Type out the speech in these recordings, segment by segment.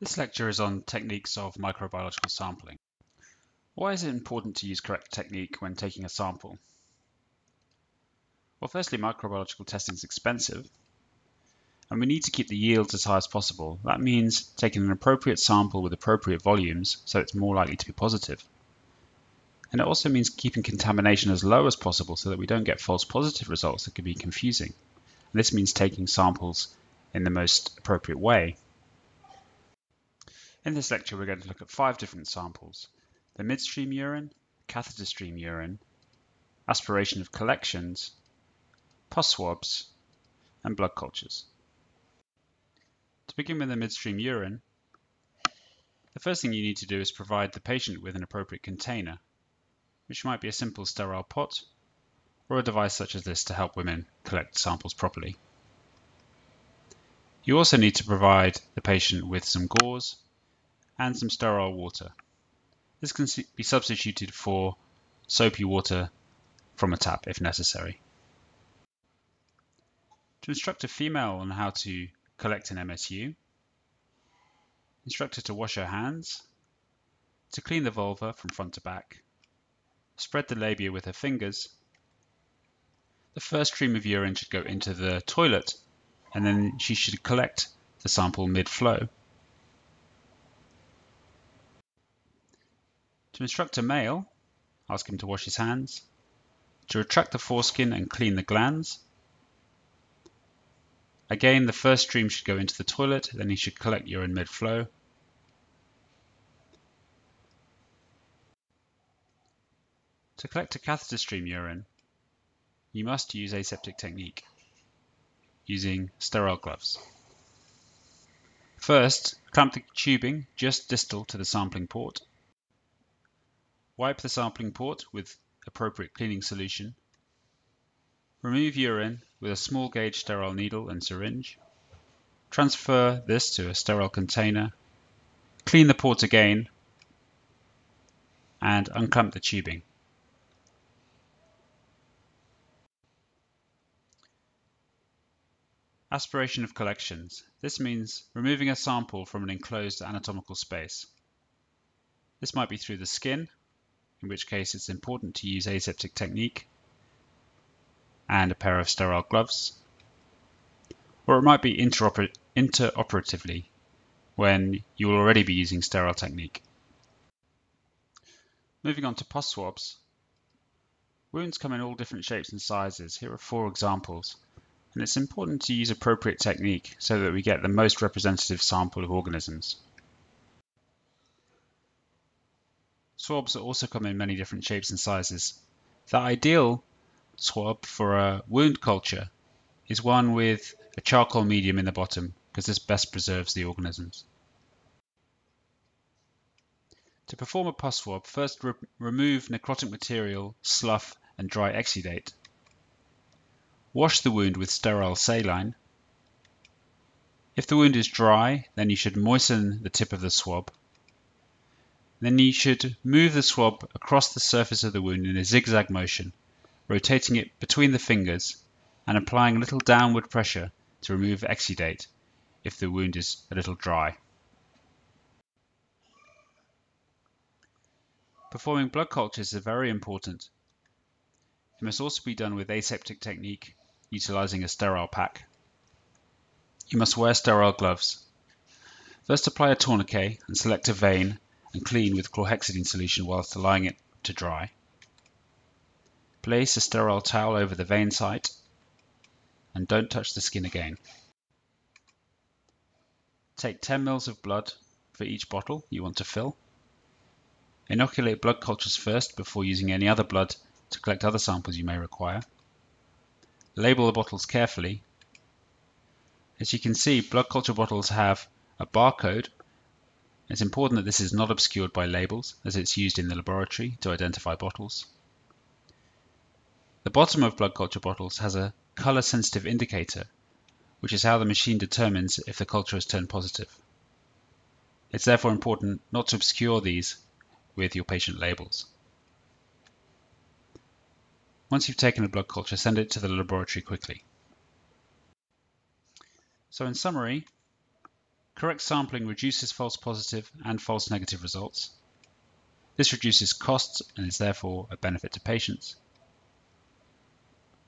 This lecture is on techniques of microbiological sampling. Why is it important to use correct technique when taking a sample? Well, firstly, microbiological testing is expensive, and we need to keep the yields as high as possible. That means taking an appropriate sample with appropriate volumes, so it's more likely to be positive. And it also means keeping contamination as low as possible so that we don't get false positive results that could be confusing. And this means taking samples in the most appropriate way. In this lecture, we're going to look at five different samples. The midstream urine, catheter stream urine, aspiration of collections, pus swabs, and blood cultures. To begin with the midstream urine, the first thing you need to do is provide the patient with an appropriate container, which might be a simple sterile pot or a device such as this to help women collect samples properly. You also need to provide the patient with some gauze and some sterile water. This can be substituted for soapy water from a tap if necessary. To instruct a female on how to collect an MSU, instruct her to wash her hands, to clean the vulva from front to back, spread the labia with her fingers. The first stream of urine should go into the toilet and then she should collect the sample mid-flow. To instruct a male, ask him to wash his hands, to retract the foreskin and clean the glans. Again, the first stream should go into the toilet, then he should collect urine mid-flow. To collect a catheter stream urine, you must use aseptic technique using sterile gloves. First, clamp the tubing just distal to the sampling port. Wipe the sampling port with appropriate cleaning solution. Remove urine with a small gauge sterile needle and syringe. Transfer this to a sterile container. Clean the port again and unclamp the tubing. Aspiration of collections. This means removing a sample from an enclosed anatomical space. This might be through the skin in which case it's important to use aseptic technique and a pair of sterile gloves. Or it might be interoper interoperatively when you will already be using sterile technique. Moving on to pus swabs. Wounds come in all different shapes and sizes. Here are four examples. And it's important to use appropriate technique so that we get the most representative sample of organisms. Swabs also come in many different shapes and sizes. The ideal swab for a wound culture is one with a charcoal medium in the bottom because this best preserves the organisms. To perform a pus swab, first re remove necrotic material, slough and dry exudate. Wash the wound with sterile saline. If the wound is dry, then you should moisten the tip of the swab then you should move the swab across the surface of the wound in a zigzag motion, rotating it between the fingers and applying a little downward pressure to remove exudate if the wound is a little dry. Performing blood cultures is very important. It must also be done with aseptic technique, utilizing a sterile pack. You must wear sterile gloves. First apply a tourniquet and select a vein and clean with chlorhexidine solution whilst allowing it to dry. Place a sterile towel over the vein site and don't touch the skin again. Take 10 ml of blood for each bottle you want to fill. Inoculate blood cultures first before using any other blood to collect other samples you may require. Label the bottles carefully. As you can see, blood culture bottles have a barcode it's important that this is not obscured by labels as it's used in the laboratory to identify bottles. The bottom of blood culture bottles has a color sensitive indicator, which is how the machine determines if the culture has turned positive. It's therefore important not to obscure these with your patient labels. Once you've taken a blood culture, send it to the laboratory quickly. So in summary, Correct sampling reduces false positive and false negative results. This reduces costs and is therefore a benefit to patients.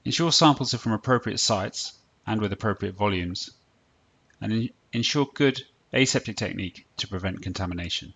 Ensure samples are from appropriate sites and with appropriate volumes, and ensure good aseptic technique to prevent contamination.